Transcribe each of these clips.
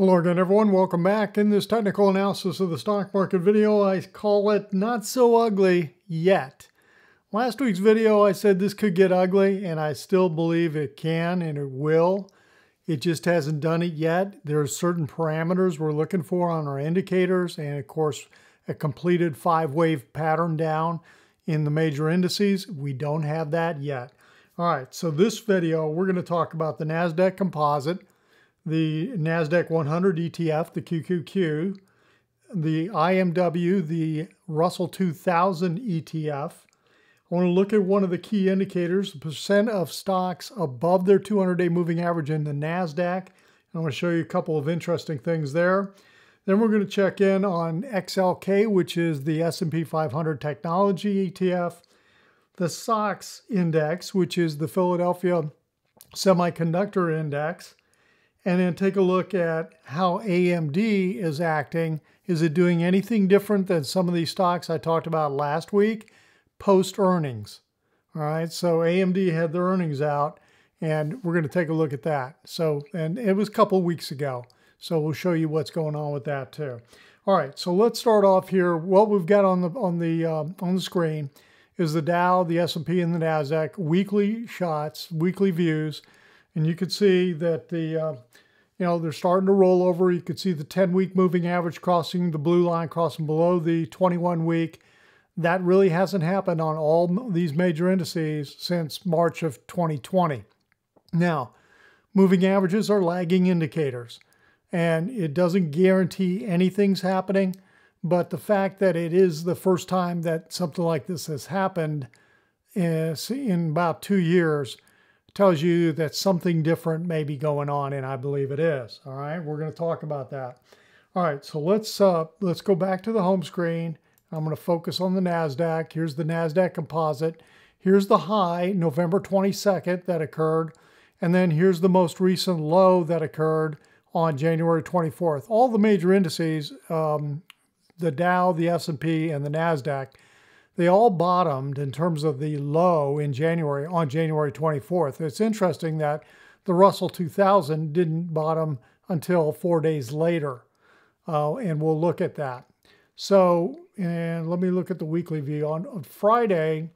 Hello again everyone, welcome back. In this technical analysis of the stock market video, I call it not so ugly yet. Last week's video I said this could get ugly and I still believe it can and it will. It just hasn't done it yet. There are certain parameters we're looking for on our indicators and of course a completed five wave pattern down in the major indices. We don't have that yet. All right, so this video we're going to talk about the NASDAQ composite the NASDAQ 100 ETF, the QQQ, the IMW, the Russell 2000 ETF. I want to look at one of the key indicators, the percent of stocks above their 200-day moving average in the NASDAQ. I want to show you a couple of interesting things there. Then we're going to check in on XLK, which is the S&P 500 Technology ETF, the SOX Index, which is the Philadelphia Semiconductor Index, and then take a look at how AMD is acting. Is it doing anything different than some of these stocks I talked about last week post earnings? All right, so AMD had their earnings out, and we're going to take a look at that. So, and it was a couple weeks ago. So we'll show you what's going on with that too. All right, so let's start off here. What we've got on the on the um, on the screen is the Dow, the S&P, and the Nasdaq weekly shots, weekly views. And you can see that the, uh, you know, they're starting to roll over. You can see the 10-week moving average crossing the blue line, crossing below the 21-week. That really hasn't happened on all these major indices since March of 2020. Now, moving averages are lagging indicators, and it doesn't guarantee anything's happening, but the fact that it is the first time that something like this has happened is in about two years tells you that something different may be going on, and I believe it is. All right, we're going to talk about that. All right, so let's uh, let's go back to the home screen. I'm going to focus on the Nasdaq. Here's the Nasdaq Composite. Here's the high, November 22nd, that occurred, and then here's the most recent low that occurred on January 24th. All the major indices, um, the Dow, the S&P, and the Nasdaq they all bottomed in terms of the low in January on January 24th. It's interesting that the Russell 2000 didn't bottom until four days later, uh, and we'll look at that. So, and let me look at the weekly view. On, on Friday,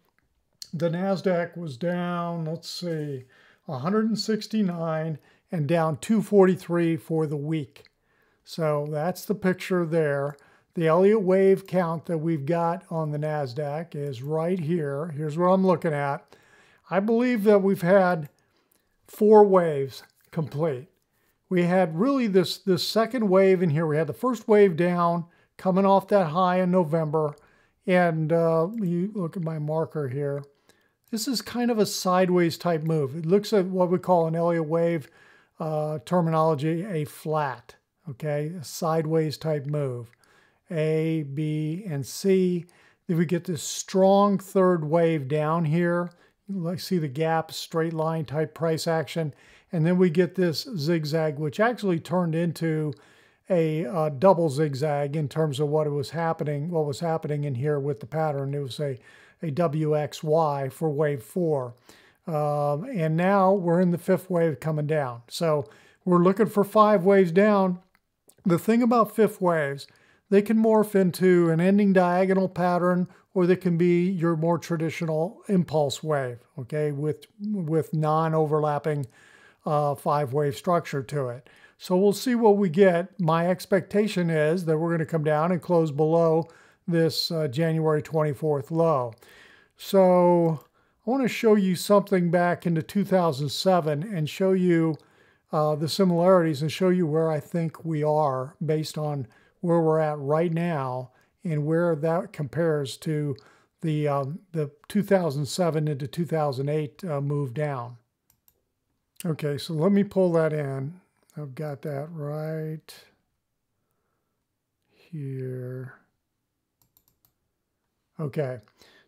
the NASDAQ was down, let's see, 169 and down 243 for the week. So that's the picture there. The Elliott wave count that we've got on the NASDAQ is right here. Here's what I'm looking at. I believe that we've had four waves complete. We had really this, this second wave in here. We had the first wave down coming off that high in November. And uh, you look at my marker here. This is kind of a sideways type move. It looks at what we call an Elliott wave uh, terminology, a flat, okay, a sideways type move. A, B, and C. Then we get this strong third wave down here. You see the gap, straight line type price action. And then we get this zigzag, which actually turned into a uh, double zigzag in terms of what it was happening, what was happening in here with the pattern. It was a, a WXY for wave four. Um, and now we're in the fifth wave coming down. So we're looking for five waves down. The thing about fifth waves they can morph into an ending diagonal pattern or they can be your more traditional impulse wave, okay, with, with non-overlapping uh, five-wave structure to it. So we'll see what we get. My expectation is that we're going to come down and close below this uh, January 24th low. So I want to show you something back into 2007 and show you uh, the similarities and show you where I think we are based on where we're at right now and where that compares to the um, the 2007 into 2008 uh, move down. Okay, so let me pull that in. I've got that right here. Okay,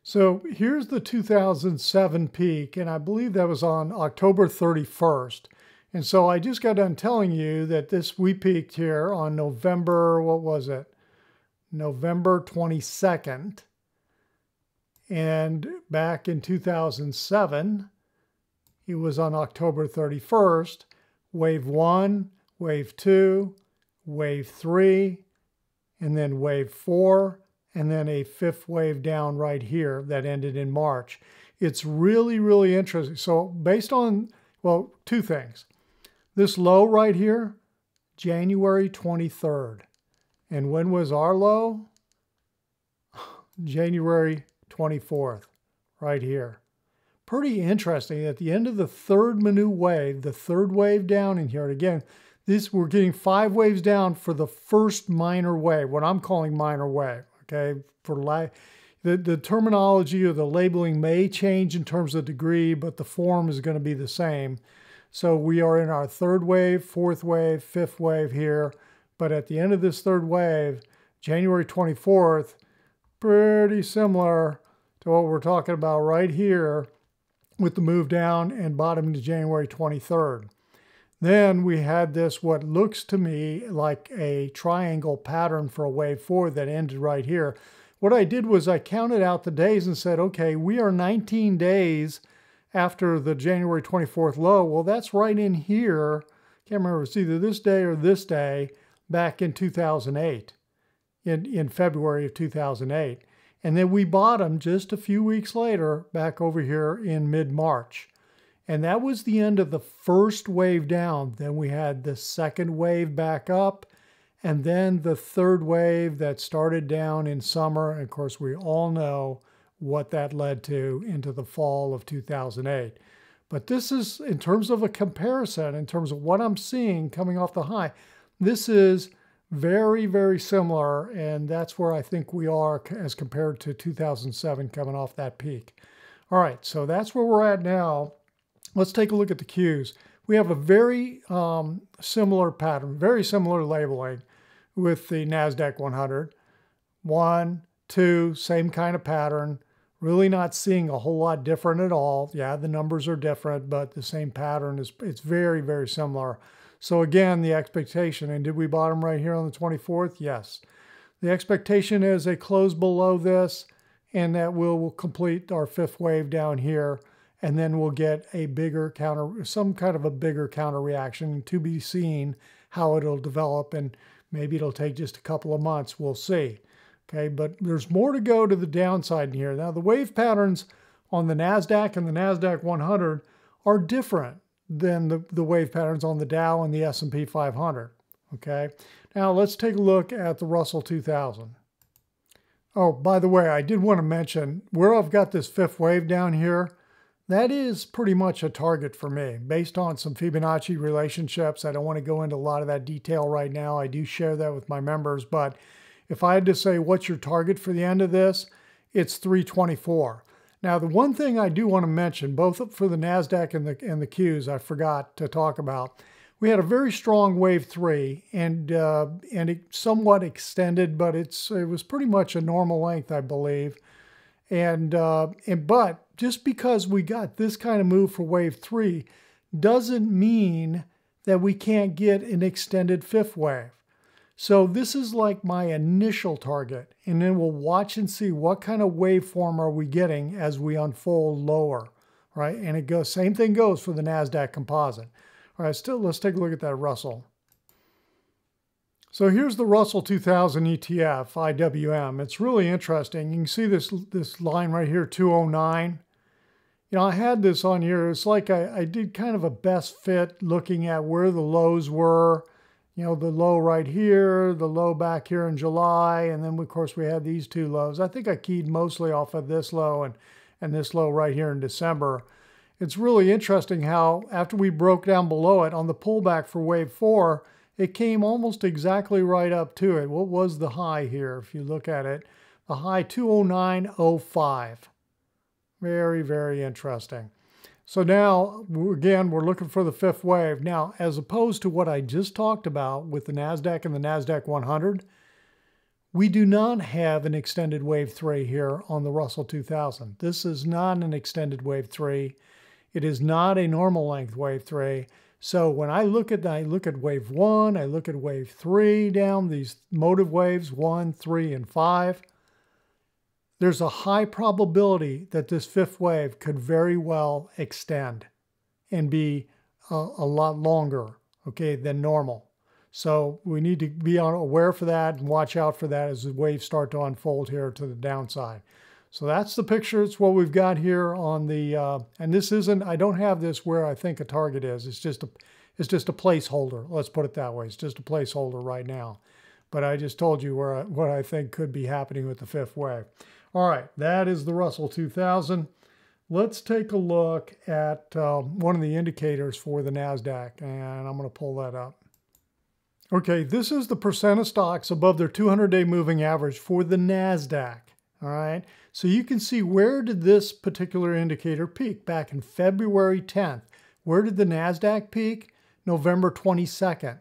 so here's the 2007 peak, and I believe that was on October 31st. And so I just got done telling you that this we peaked here on November, what was it? November 22nd. And back in 2007, it was on October 31st. Wave one, wave two, wave three, and then wave four, and then a fifth wave down right here that ended in March. It's really, really interesting. So based on, well, two things. This low right here, January 23rd. And when was our low? January 24th, right here. Pretty interesting. At the end of the third minute wave, the third wave down in here, and again, this we're getting five waves down for the first minor wave, what I'm calling minor wave. Okay, for la- the the terminology or the labeling may change in terms of degree, but the form is going to be the same. So we are in our third wave, fourth wave, fifth wave here. But at the end of this third wave, January 24th, pretty similar to what we're talking about right here with the move down and bottom to January 23rd. Then we had this, what looks to me like a triangle pattern for a wave four that ended right here. What I did was I counted out the days and said, okay, we are 19 days after the January 24th low. Well, that's right in here. Can't remember it's either this day or this day back in 2008, in, in February of 2008. And then we bottomed just a few weeks later back over here in mid March. And that was the end of the first wave down. Then we had the second wave back up, and then the third wave that started down in summer. And of course, we all know what that led to into the fall of 2008. But this is, in terms of a comparison, in terms of what I'm seeing coming off the high, this is very, very similar, and that's where I think we are as compared to 2007 coming off that peak. All right, so that's where we're at now. Let's take a look at the cues. We have a very um, similar pattern, very similar labeling with the NASDAQ 100. One, two, same kind of pattern. Really not seeing a whole lot different at all. Yeah, the numbers are different, but the same pattern is it's very, very similar. So again, the expectation, and did we bottom right here on the 24th? Yes. The expectation is a close below this, and that we'll complete our fifth wave down here, and then we'll get a bigger counter, some kind of a bigger counter reaction to be seen how it'll develop, and maybe it'll take just a couple of months. We'll see. Okay, but there's more to go to the downside here. Now, the wave patterns on the NASDAQ and the NASDAQ 100 are different than the, the wave patterns on the Dow and the S&P 500. Okay, now let's take a look at the Russell 2000. Oh, by the way, I did want to mention where I've got this fifth wave down here, that is pretty much a target for me based on some Fibonacci relationships. I don't want to go into a lot of that detail right now. I do share that with my members, but if I had to say what's your target for the end of this, it's 324. Now, the one thing I do want to mention, both for the NASDAQ and the, and the Qs, I forgot to talk about, we had a very strong wave three and uh, and it somewhat extended, but it's it was pretty much a normal length, I believe. And uh, and but just because we got this kind of move for wave three doesn't mean that we can't get an extended fifth wave. So this is like my initial target, and then we'll watch and see what kind of waveform are we getting as we unfold lower, right? And it goes, same thing goes for the NASDAQ composite. All right, still, let's take a look at that Russell. So here's the Russell 2000 ETF, IWM. It's really interesting. You can see this, this line right here, 209. You know, I had this on here. It's like I, I did kind of a best fit looking at where the lows were, you know, the low right here, the low back here in July, and then of course we had these two lows. I think I keyed mostly off of this low and, and this low right here in December. It's really interesting how after we broke down below it on the pullback for wave four, it came almost exactly right up to it. What was the high here? If you look at it, the high 209.05. Very, very interesting. So now, again, we're looking for the fifth wave. Now, as opposed to what I just talked about with the NASDAQ and the NASDAQ 100, we do not have an extended wave three here on the Russell 2000. This is not an extended wave three. It is not a normal length wave three. So when I look at I look at wave one, I look at wave three down, these motive waves, one, three, and five, there's a high probability that this fifth wave could very well extend and be a, a lot longer, okay, than normal. So we need to be aware for that and watch out for that as the waves start to unfold here to the downside. So that's the picture. It's what we've got here on the, uh, and this isn't, I don't have this where I think a target is. It's just a, it's just a placeholder. Let's put it that way. It's just a placeholder right now. But I just told you where I, what I think could be happening with the fifth wave. All right, that is the Russell 2000. Let's take a look at uh, one of the indicators for the NASDAQ, and I'm going to pull that up. Okay, this is the percent of stocks above their 200-day moving average for the NASDAQ. All right, so you can see where did this particular indicator peak back in February 10th. Where did the NASDAQ peak? November 22nd.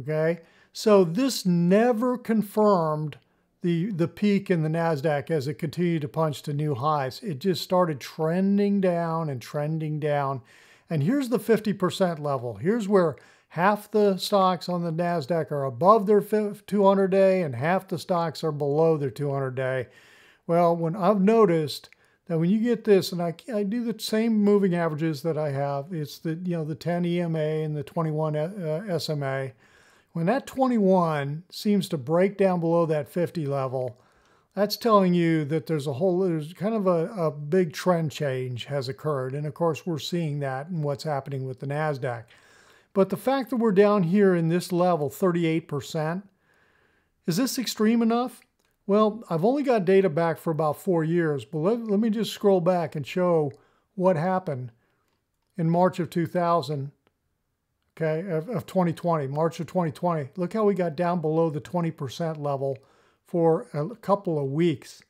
Okay, so this never confirmed the, the peak in the NASDAQ as it continued to punch to new highs. It just started trending down and trending down. And here's the 50% level. Here's where half the stocks on the NASDAQ are above their 200 day and half the stocks are below their 200 day. Well, when I've noticed that when you get this, and I, I do the same moving averages that I have, it's the, you know, the 10 EMA and the 21 uh, SMA. When that 21 seems to break down below that 50 level, that's telling you that there's a whole, there's kind of a, a big trend change has occurred. And of course, we're seeing that in what's happening with the NASDAQ. But the fact that we're down here in this level, 38%, is this extreme enough? Well, I've only got data back for about four years, but let, let me just scroll back and show what happened in March of 2000, okay, of, of 2020, March of 2020. Look how we got down below the 20% level for a couple of weeks.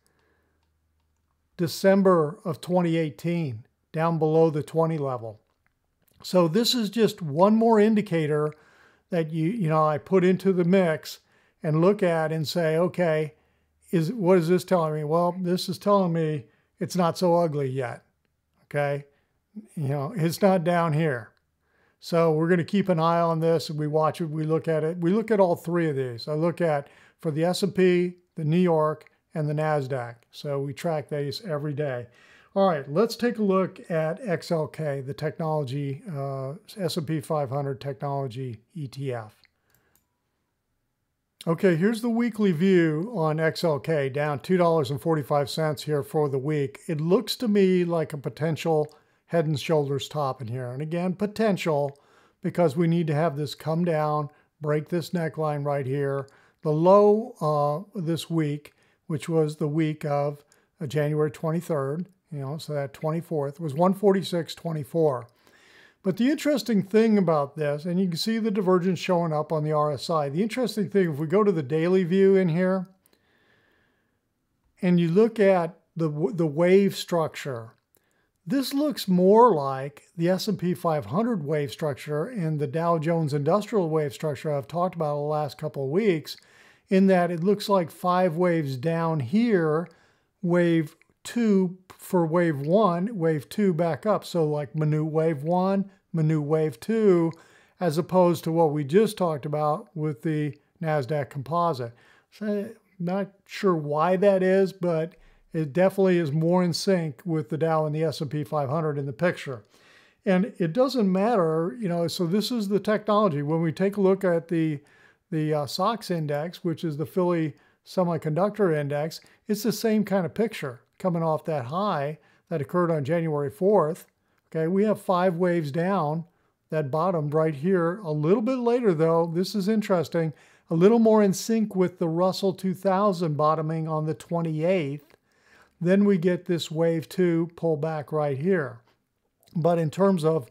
December of 2018, down below the 20 level. So this is just one more indicator that you, you know, I put into the mix and look at and say, okay, is what is this telling me? Well, this is telling me it's not so ugly yet. Okay. You know, it's not down here. So we're going to keep an eye on this and we watch it. We look at it. We look at all three of these. I look at for the S&P, the New York, and the NASDAQ. So we track these every day. All right, let's take a look at XLK, the technology, uh, S&P 500 technology ETF. Okay, here's the weekly view on XLK, down $2.45 here for the week. It looks to me like a potential head and shoulders top in here. And again, potential because we need to have this come down, break this neckline right here. The low uh, this week, which was the week of uh, January 23rd, you know, so that 24th was 146.24. But the interesting thing about this, and you can see the divergence showing up on the RSI. The interesting thing, if we go to the daily view in here, and you look at the, the wave structure, this looks more like the S&P 500 wave structure and the Dow Jones Industrial wave structure I've talked about the last couple of weeks, in that it looks like five waves down here, wave two for wave one, wave two back up. So like minute wave one, minute wave two, as opposed to what we just talked about with the NASDAQ composite. So not sure why that is, but it definitely is more in sync with the Dow and the S&P 500 in the picture. And it doesn't matter, you know, so this is the technology. When we take a look at the, the uh, SOX index, which is the Philly Semiconductor Index, it's the same kind of picture coming off that high that occurred on January 4th. Okay, we have five waves down that bottomed right here. A little bit later though, this is interesting, a little more in sync with the Russell 2000 bottoming on the 28th. Then we get this wave two pull back right here. But in terms of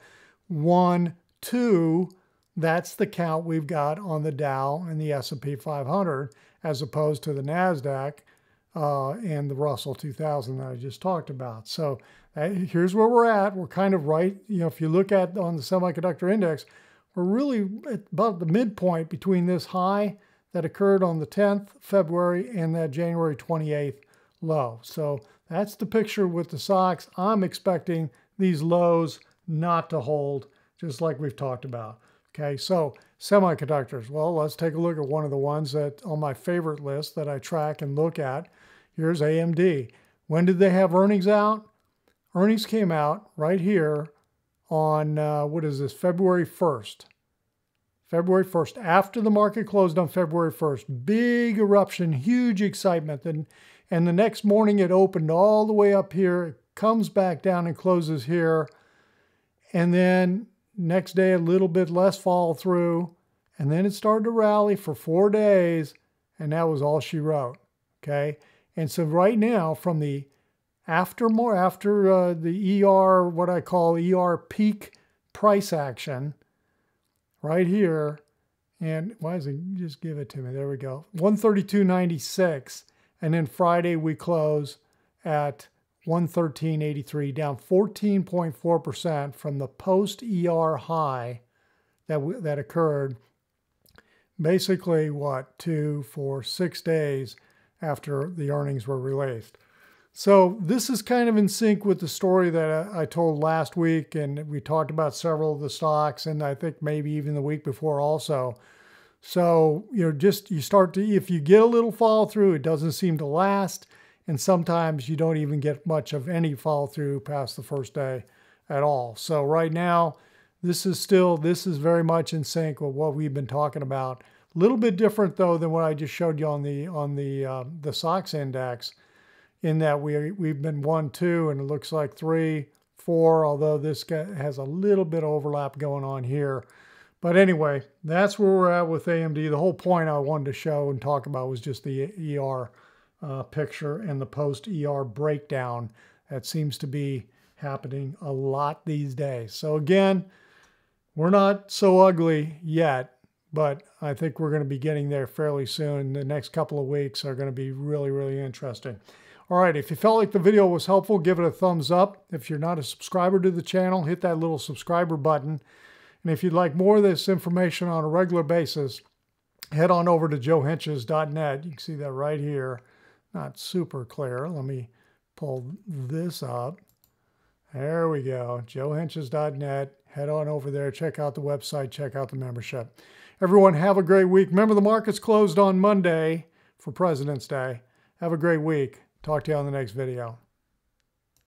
one, two, that's the count we've got on the Dow and the S&P 500 as opposed to the NASDAQ uh, and the Russell 2000 that I just talked about. So uh, here's where we're at. We're kind of right. You know, if you look at on the semiconductor index, we're really at about the midpoint between this high that occurred on the 10th February and that January 28th low. So that's the picture with the SOX. I'm expecting these lows not to hold, just like we've talked about. Okay, so semiconductors. Well, let's take a look at one of the ones that on my favorite list that I track and look at. Here's AMD. When did they have earnings out? Earnings came out right here on, uh, what is this, February 1st. February 1st, after the market closed on February 1st. Big eruption, huge excitement. And, and the next morning it opened all the way up here, it comes back down and closes here. And then next day, a little bit less fall through. And then it started to rally for four days. And that was all she wrote. Okay. And so right now, from the after more after uh, the ER, what I call ER peak price action, right here, and why does it just give it to me? There we go, 132.96, and then Friday we close at 113.83, down 14.4% from the post ER high that that occurred. Basically, what two, four, six days after the earnings were released. So this is kind of in sync with the story that I told last week, and we talked about several of the stocks, and I think maybe even the week before also. So you know, just you start to if you get a little fall through, it doesn't seem to last, and sometimes you don't even get much of any fall through past the first day at all. So right now, this is still this is very much in sync with what we've been talking about. A little bit different though than what I just showed you on the on the uh, the SOX index in that we, we've been one, two, and it looks like three, four, although this has a little bit of overlap going on here. But anyway, that's where we're at with AMD. The whole point I wanted to show and talk about was just the ER uh, picture and the post-ER breakdown that seems to be happening a lot these days. So again, we're not so ugly yet, but I think we're going to be getting there fairly soon. The next couple of weeks are going to be really, really interesting. All right, if you felt like the video was helpful, give it a thumbs up. If you're not a subscriber to the channel, hit that little subscriber button. And if you'd like more of this information on a regular basis, head on over to joehentges.net. You can see that right here. Not super clear. Let me pull this up. There we go, joehentges.net. Head on over there, check out the website, check out the membership. Everyone have a great week. Remember the market's closed on Monday for President's Day. Have a great week. Talk to you on the next video.